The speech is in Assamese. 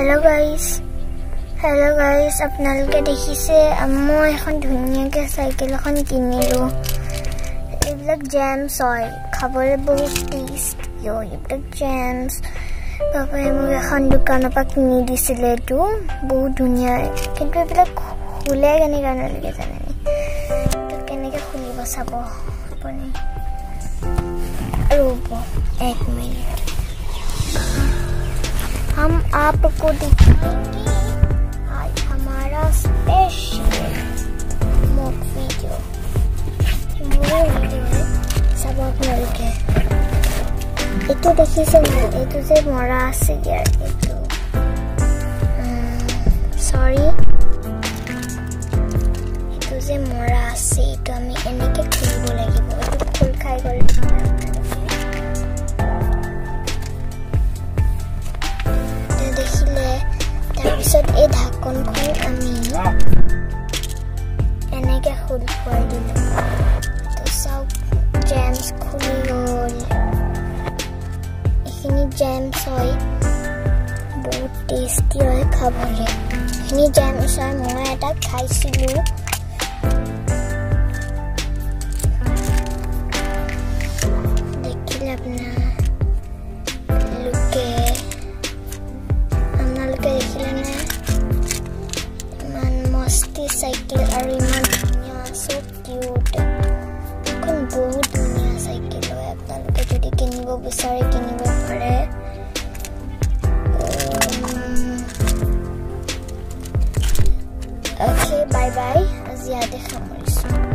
হেল্ল' গাইজ হেল্ল' গাইজ আপোনালোকে দেখিছে মই এখন ধুনীয়াকৈ চাইকেল এখন কিনিলোঁ। এইবিলাক জেমছ হয়। খাবলৈ বহুত টেষ্টিও এইবিলাক জেমছ পাপাই মোক এখন দোকানৰ পৰা কিনি দিছিলে এইটো। বহুত ধুনীয়া। কিন্তু এইবিলাক খোলে কেনেকৈ নালাগে জানেনে? কেনেকৈ খুলিব চাব আপুনি? ৰ'ব आपको दिखाएँगे आज हमारा स्पेशल मॉक वीडियो वो वीडियो सब आप मिल के। तो देखिए तो से ये तो से मोरा से गया तो सॉरी ये तो से मोरा এই ঢাকনখন আমি এনেকৈ খোল খুৱাই দিলোঁ তো চাওক জেমছ খুলি গ'ল এইখিনি জেমছ হয় বহুত টেষ্টি হয় খাবলৈ এইখিনি জেমছ হয় মই এটা খাইছিলোঁ দেখিলে আপোনাৰ লোকে আপোনালোকে দেখিলেনে ইমান মস্তি চাইকেল আৰু ইমান ধুনীয়া চব কিউট এখন বহুত ধুনীয়া চাইকেল হয় আপোনালোকে যদি কিনিব বিচাৰে কিনিব পাৰে অ'কে বাই বাই আজি ইয়াতে সামৰিছোঁ